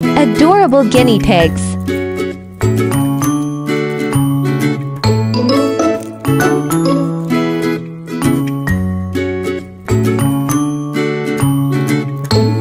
Adorable guinea pigs.